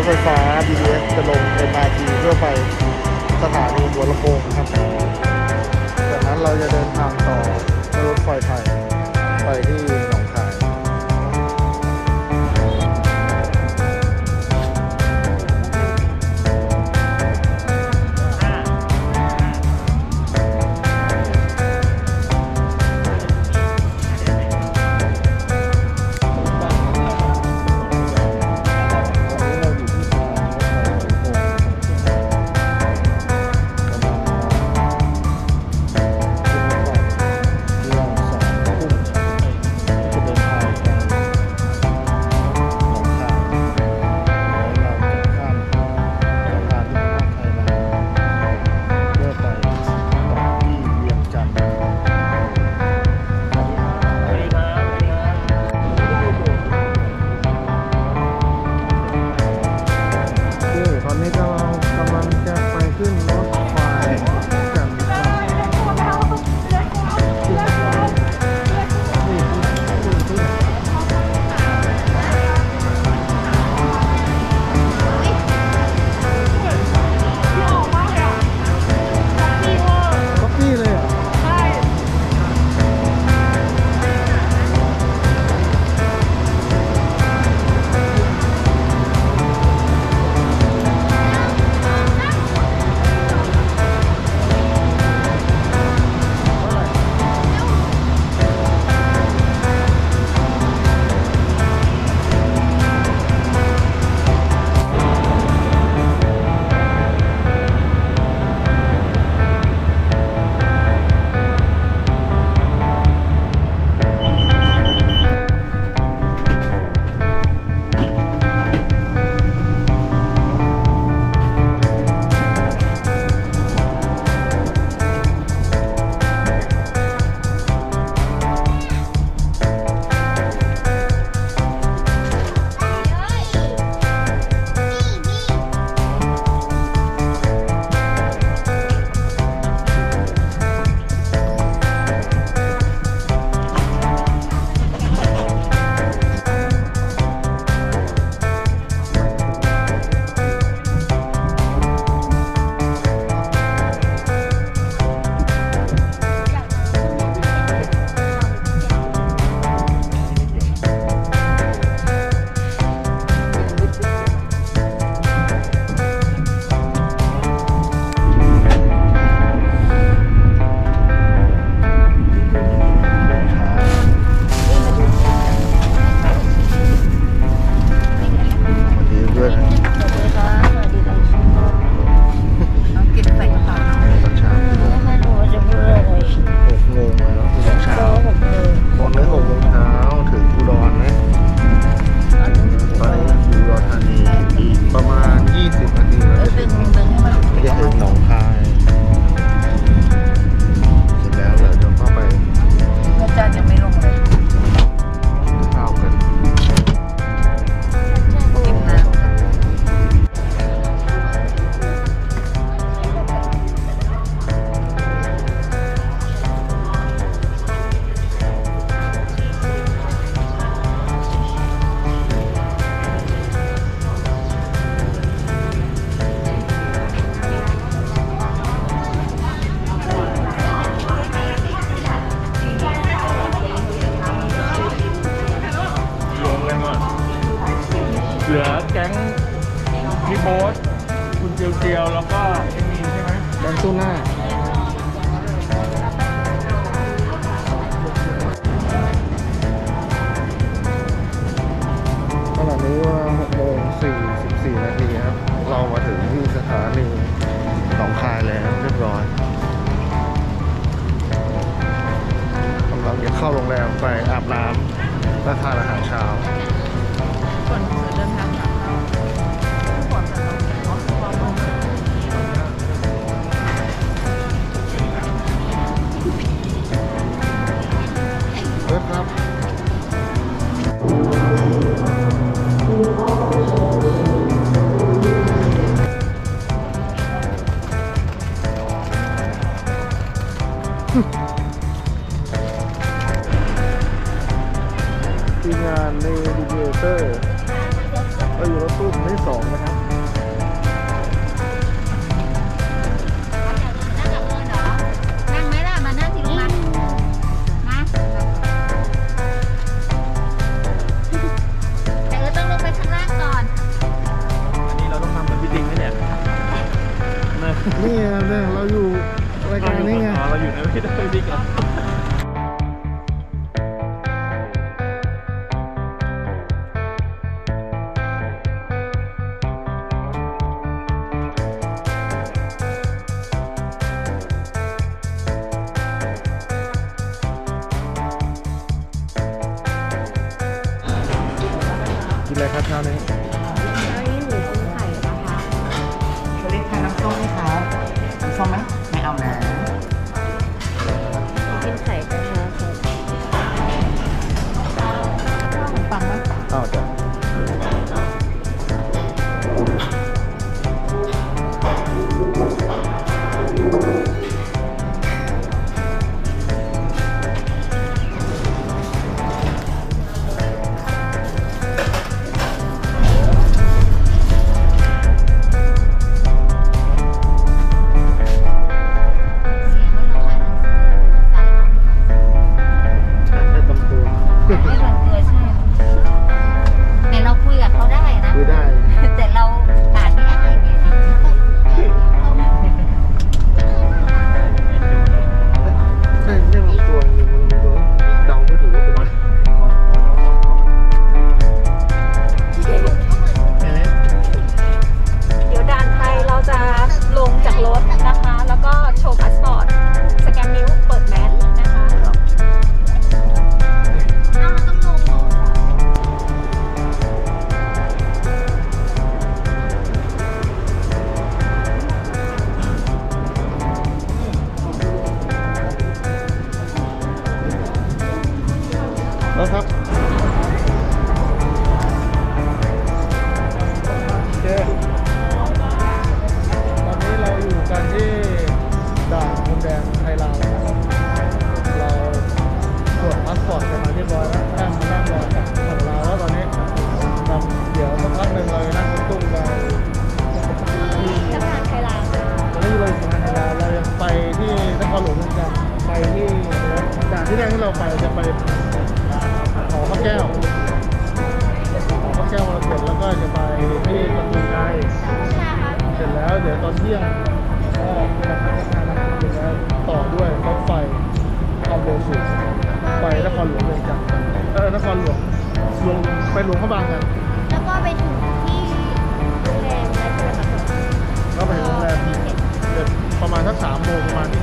ถไฟฟ้า BTS จะลง MRT เพื่อไปสถานีหัวลำโพงครับจากนั้นเราจะเดินทางต่อรถไฟไทยไปที่ เหลือแก๊งพี่โบ๊ทคุณเจียวเจียวแล้วก็เอ็มมีนใช่ไหมแก๊งสู้หน้า นี่ไงเนี่ยเราอยู่รายการนี้ไงอ๋อเราอยู่ในพี่ดิงพี่ดิงเหรอกินอะไรครับเช้านี้ ไม่ลงตัวใช่ แต่เราคุยกับเขาได้นะ คุยได้ ไปจะไปหอพระแก้วหอพระแก้วมรกตแล้วก็จะไปที่ประตูชัยเสร็จแล้วเดี๋ยวตอนเที่ยงก็จะพักทานอาหารเสร็จแล้วต่อด้วยรถไฟความเร็วสูงไปนครหลวงเวียงจันทร์เออนครหลวงหลวงไปหลวงพระบางกันแล้วก็ไปถึงที่โรงแรมแล้วใช่ไหมคะแล้วไปโรงแรมเดี๋ยวประมาณสักสามโมงประมาณนี้